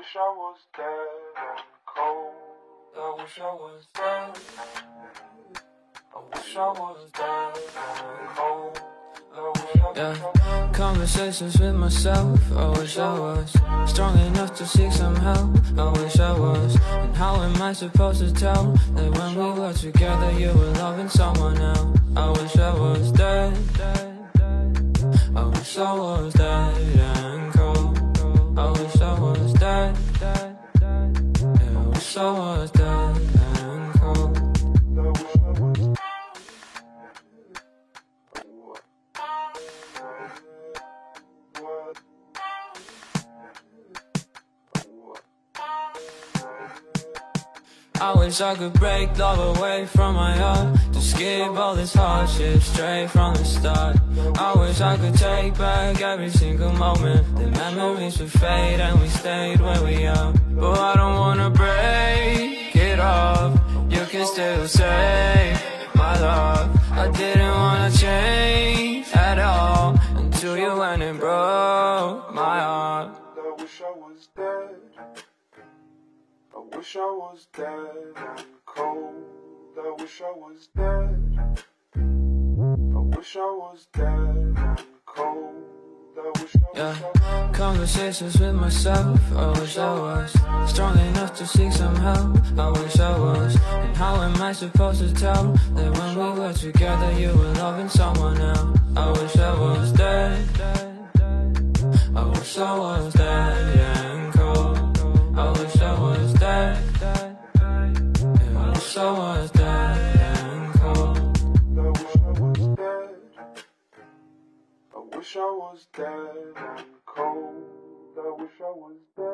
wish I was dead and cold. I wish I was dead. I wish I was dead and cold. Yeah, conversations with myself. I wish I was strong enough to seek some help. I wish I was. And how am I supposed to tell that when we were together, you were loving someone else? I wish I was dead. I wish I was dead I was dead. Yeah, I wish I was and I wish I could break love away from my heart. To skip all this hardship straight from the start. I wish I could take back every single moment The memories would fade and we stayed where we are. But I don't wanna break it off. You can still say my love. I didn't wanna change at all Until you went and broke my heart. I wish I was dead. I wish I was dead and cold. I wish I was dead. I wish I was dead and cold. I wish I Yeah, wish I was conversations with myself. I wish I was strong enough to seek some help. I wish I was. And how am I supposed to tell that when we were together, you were loving someone else? I wish I was dead. I wish I was dead I wish I was dead and cold. I wish I was dead and cold. I wish I was dead.